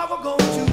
Chicago, going to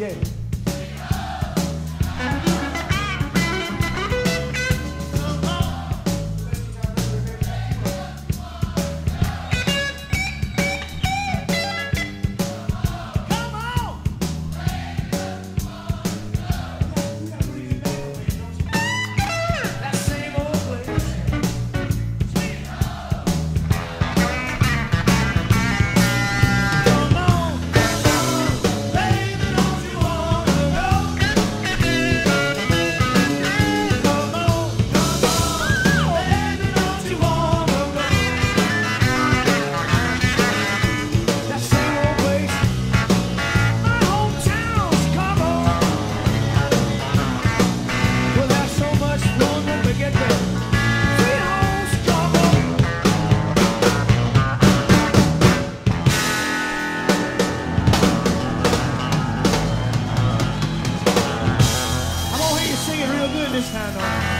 It. goodness, I know.